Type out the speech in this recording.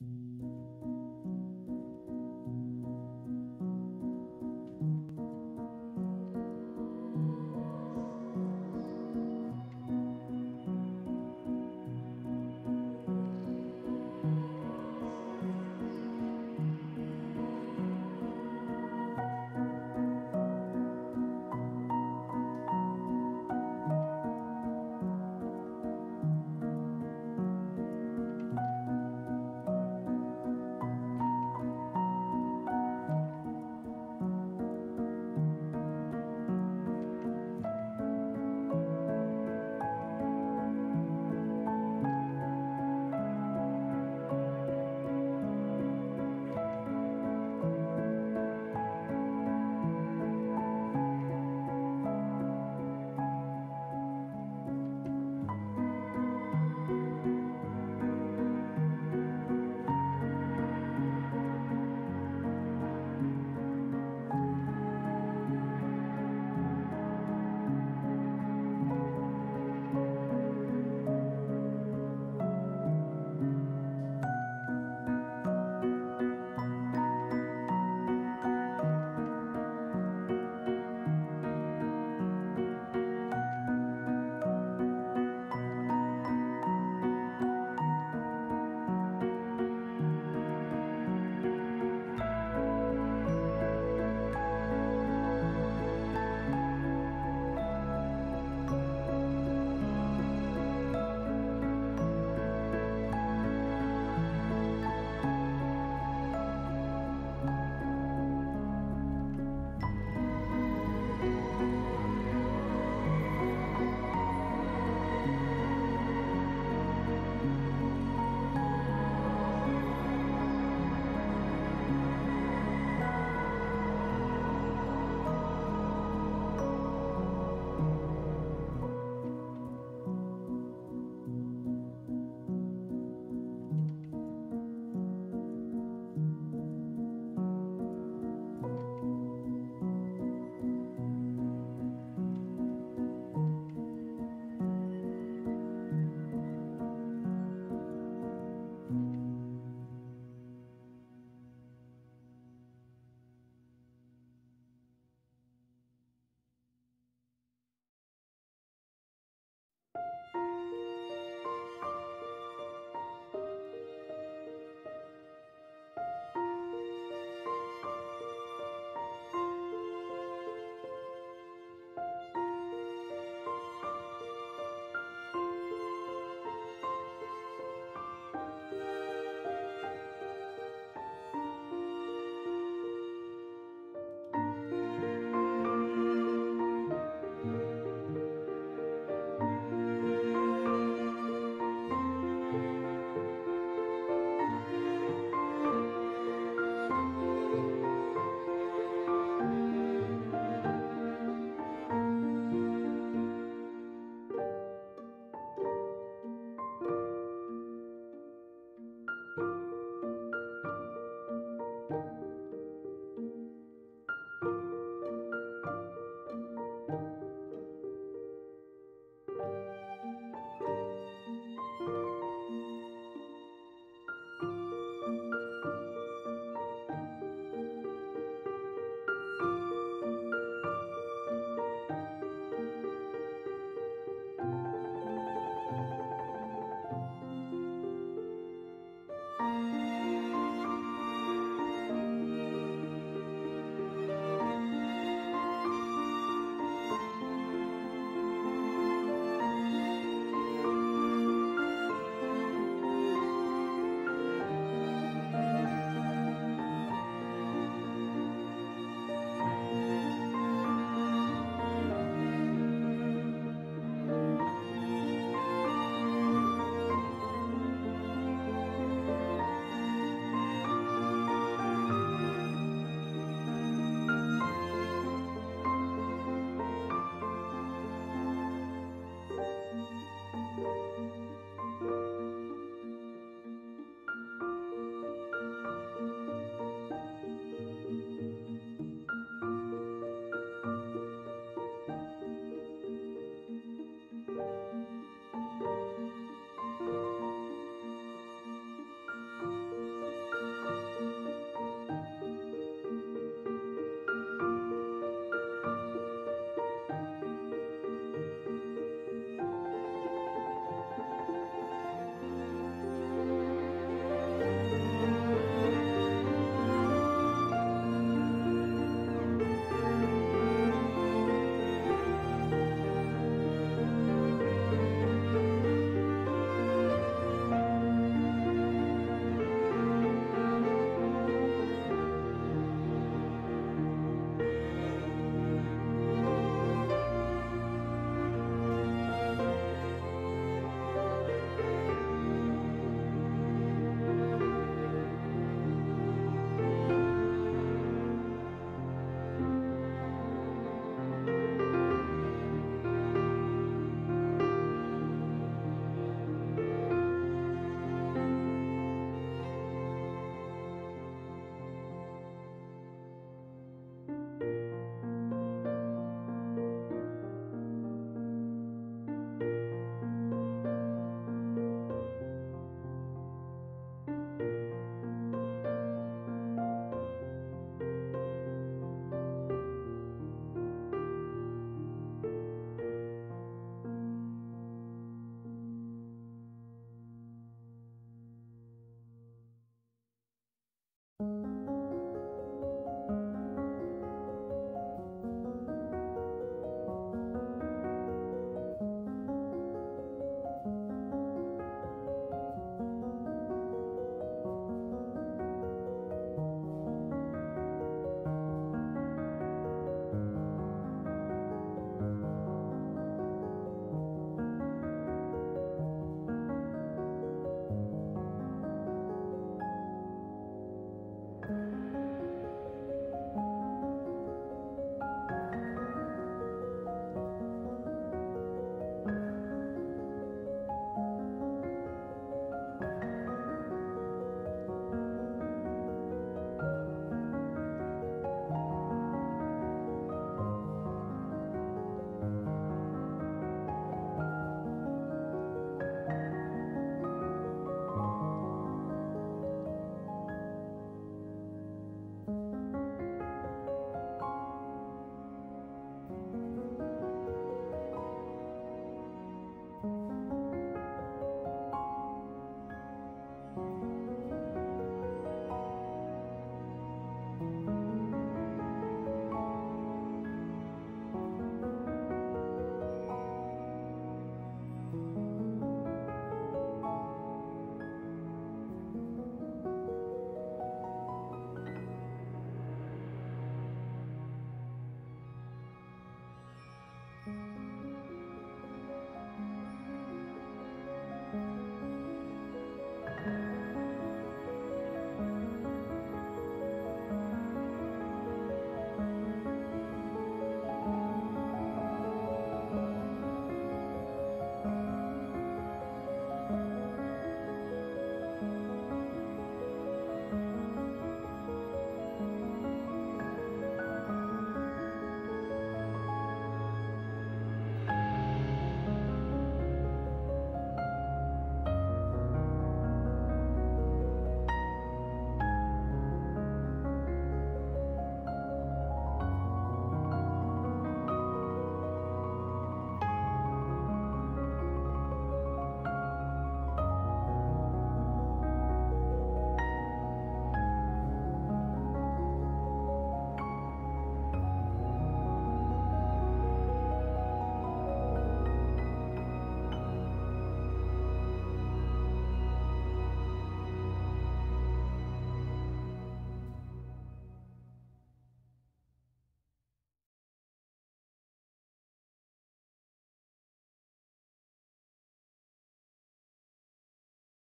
you